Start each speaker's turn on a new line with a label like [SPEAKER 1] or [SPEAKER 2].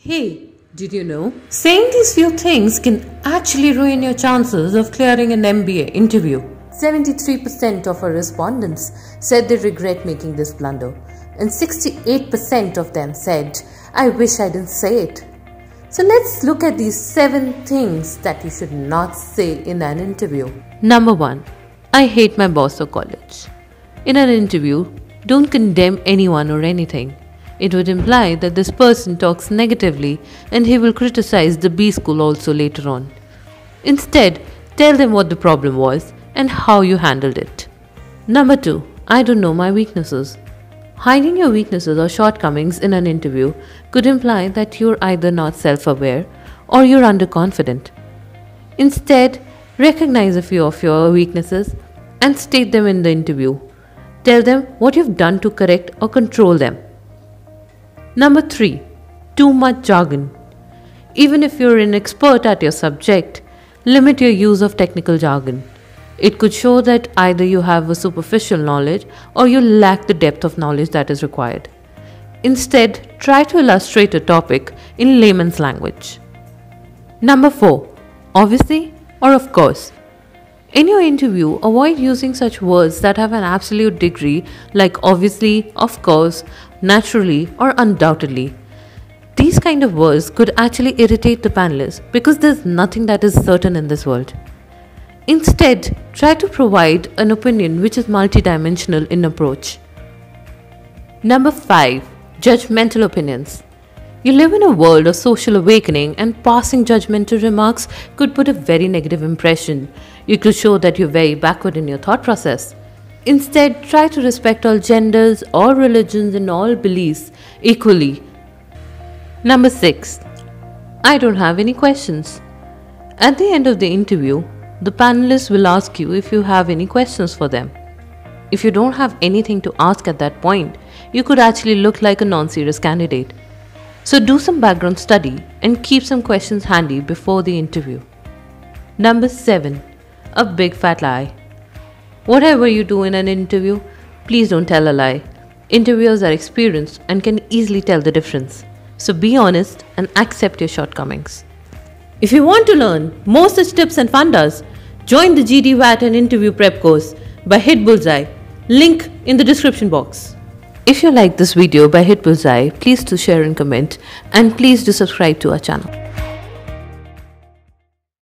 [SPEAKER 1] Hey, did you know? Saying these few things can actually ruin your chances of clearing an MBA interview. 73% of our respondents said they regret making this blunder, and 68% of them said, I wish I didn't say it. So let's look at these seven things that you should not say in an interview.
[SPEAKER 2] Number one, I hate my boss or college. In an interview, don't condemn anyone or anything. It would imply that this person talks negatively and he will criticize the B school also later on. Instead, tell them what the problem was and how you handled it. Number 2. I don't know my weaknesses. Hiding your weaknesses or shortcomings in an interview could imply that you're either not self aware or you're underconfident. Instead, recognize a few of your weaknesses and state them in the interview. Tell them what you've done to correct or control them. Number 3. Too much jargon. Even if you're an expert at your subject, limit your use of technical jargon. It could show that either you have a superficial knowledge or you lack the depth of knowledge that is required. Instead, try to illustrate a topic in layman's language. Number 4. Obviously or of course. In your interview, avoid using such words that have an absolute degree like obviously, of course, naturally, or undoubtedly. These kind of words could actually irritate the panelists because there's nothing that is certain in this world. Instead, try to provide an opinion which is multidimensional in approach. Number 5. Judgmental opinions. You live in a world of social awakening, and passing judgmental remarks could put a very negative impression. You could show that you're very backward in your thought process. Instead, try to respect all genders, all religions, and all beliefs equally. Number 6. I don't have any questions. At the end of the interview, the panelists will ask you if you have any questions for them. If you don't have anything to ask at that point, you could actually look like a non serious candidate. So do some background study and keep some questions handy before the interview. Number 7. A big fat lie. Whatever you do in an interview, please don't tell a lie. Interviewers are experienced and can easily tell the difference. So be honest and accept your shortcomings. If you want to learn more such tips and fundas, join the GD WAT and interview prep course by Hit Bullseye. Link in the description box. If you like this video by Hit Bullseye, please do share and comment and please do subscribe to our channel.